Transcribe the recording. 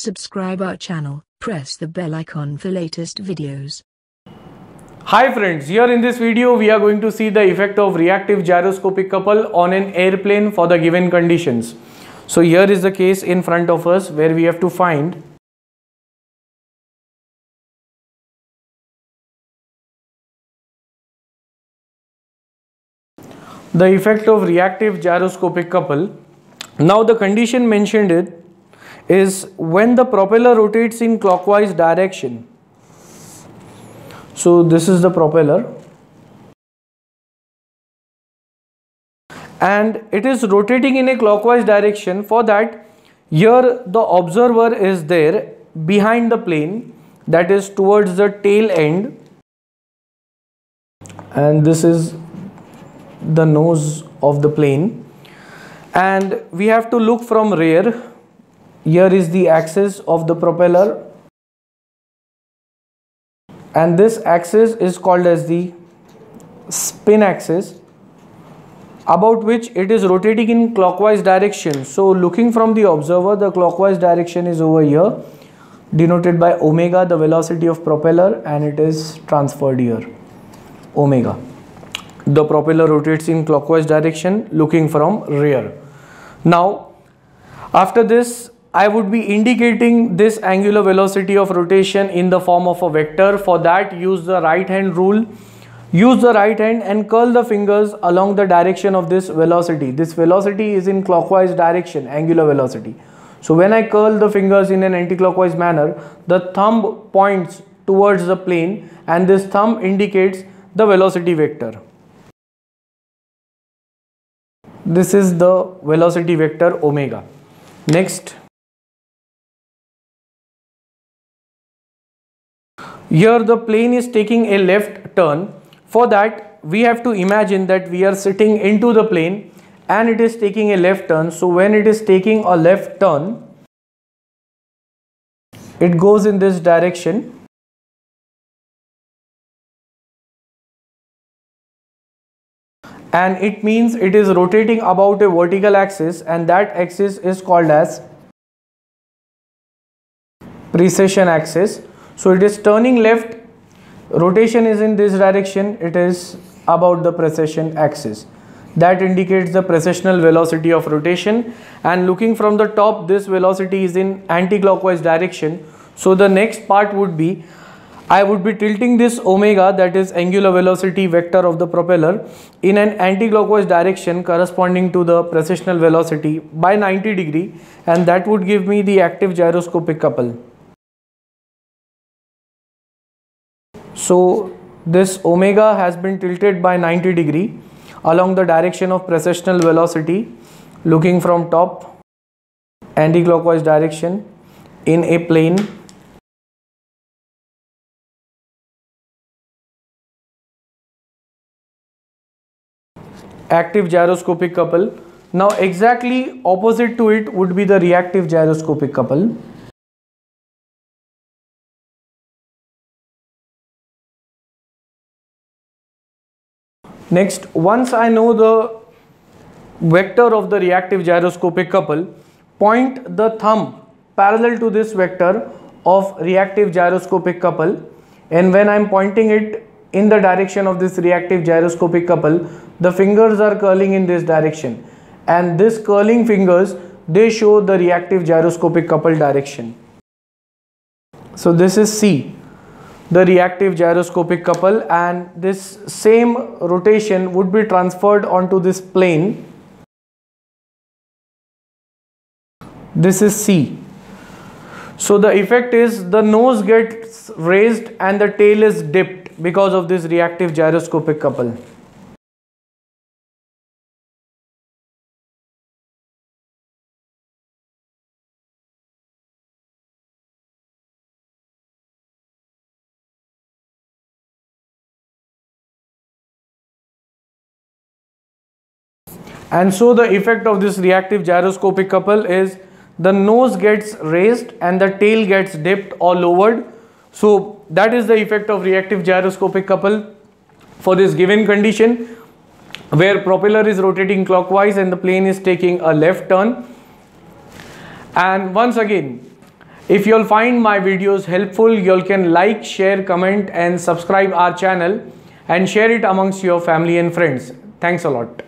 Subscribe our channel, press the bell icon for latest videos. Hi friends, here in this video we are going to see the effect of reactive gyroscopic couple on an airplane for the given conditions. So here is the case in front of us where we have to find the effect of reactive gyroscopic couple. Now the condition mentioned it is when the propeller rotates in clockwise direction. So this is the propeller. And it is rotating in a clockwise direction. For that here the observer is there behind the plane that is towards the tail end. And this is the nose of the plane. And we have to look from rear here is the axis of the propeller. And this axis is called as the spin axis about which it is rotating in clockwise direction. So looking from the observer the clockwise direction is over here denoted by omega the velocity of propeller and it is transferred here. Omega. The propeller rotates in clockwise direction looking from rear. Now after this I would be indicating this angular velocity of rotation in the form of a vector. For that use the right hand rule. Use the right hand and curl the fingers along the direction of this velocity. This velocity is in clockwise direction, angular velocity. So when I curl the fingers in an anti-clockwise manner, the thumb points towards the plane and this thumb indicates the velocity vector this is the velocity vector omega next here the plane is taking a left turn. For that we have to imagine that we are sitting into the plane and it is taking a left turn. So when it is taking a left turn it goes in this direction. And it means it is rotating about a vertical axis and that axis is called as precession axis so it is turning left. Rotation is in this direction. It is about the precession axis. That indicates the precessional velocity of rotation. And looking from the top this velocity is in anti-clockwise direction. So the next part would be I would be tilting this omega that is angular velocity vector of the propeller in an anti-clockwise direction corresponding to the precessional velocity by 90 degree. And that would give me the active gyroscopic couple. So this omega has been tilted by 90 degree along the direction of precessional velocity looking from top anti-clockwise direction in a plane active gyroscopic couple. Now exactly opposite to it would be the reactive gyroscopic couple. Next, once I know the vector of the reactive gyroscopic couple, point the thumb parallel to this vector of reactive gyroscopic couple and when I am pointing it in the direction of this reactive gyroscopic couple, the fingers are curling in this direction. And this curling fingers they show the reactive gyroscopic couple direction. So this is C the reactive gyroscopic couple and this same rotation would be transferred onto this plane. This is C. So the effect is the nose gets raised and the tail is dipped because of this reactive gyroscopic couple and so the effect of this reactive gyroscopic couple is the nose gets raised and the tail gets dipped or lowered so that is the effect of reactive gyroscopic couple for this given condition where propeller is rotating clockwise and the plane is taking a left turn. And once again if you'll find my videos helpful you can like share comment and subscribe our channel and share it amongst your family and friends. Thanks a lot